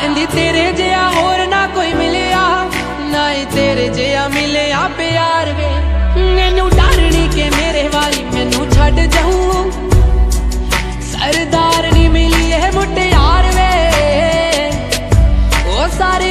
ਕਹਿੰਦੀ, ਤੇਰੇ ਜਿਹਾ ਹੋਰ ਨਾ ਕੋਈ ਮਿਲਿਆ, ਨਾ ਹੀ ਤੇਰੇ ਜਿਹਾ ਮਿਲਿਆ ਪਿਆਰ ਵੇ। ਮੈਨੂੰ ਡਰ ਕਿ ਮੇਰੇ ਵਾਲੀ ਮੈਨੂੰ ਛੱਡ ਜਾਊ। ਸਰਦਾਰ ਨੀ ਮਿਲੀ ਇਹ ਮੁਟਿਆਰ ਵੇ। ਉਹ ਸਾਰੀ